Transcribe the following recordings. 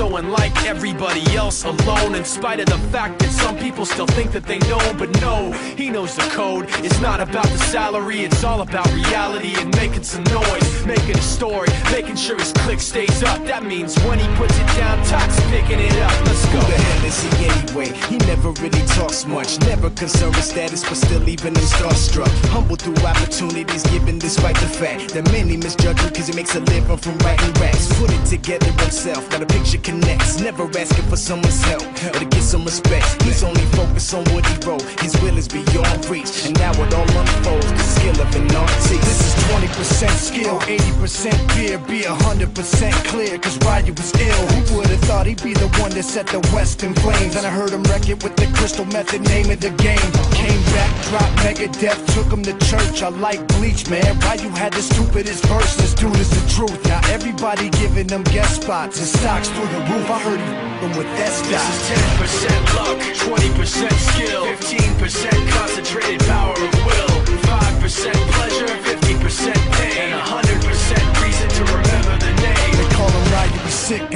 So unlike everybody else, alone. In spite of the fact that some people still think that they know, but no, he knows the code. It's not about the salary, it's all about reality and making some noise, making a story, making sure his click stays up. That means when he puts it down, Tox picking it up. Go. The hell is he anyway? He never really talks much, never concerned with status, but still even him starstruck. Humble through opportunities given despite the fact that many misjudge him because he makes a living from writing raps. Put it together himself, now a picture connects. Never asking for someone's help or to get some respect. He's only focused on what he wrote. His will is beyond reach, and now it all unfolds. The skill of an artist. This is 20% skill, 80% fear, be 100% clear, cause Ryu was ill. Who would've thought he'd be the one that set the West in flames? And I heard him wreck it with the crystal method, name of the game. Came back, dropped Megadeth, took him to church. I like bleach, man. why you had the stupidest verse, this dude is the truth. Now everybody giving them guest spots and stocks through the roof. I heard he f***ing with that This is 10% luck,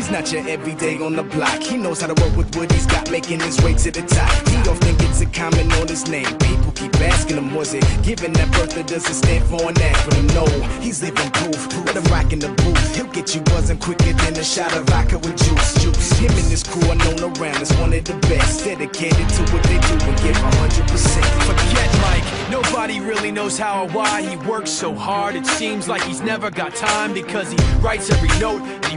He's not your everyday on the block. He knows how to work with what he's got, making his way to the top. He don't think it's a comment on his name. People keep asking him, was it given that birth or does it stand for an acronym? No, he's living proof. Let him rock in the booth. He'll get you buzzing quicker than a shot of vodka with juice. Juice. Him and his crew are known around as one of the best. Dedicated to what they do and give 100%. Forget Mike, nobody really knows how or why he works so hard. It seems like he's never got time because he writes every note and he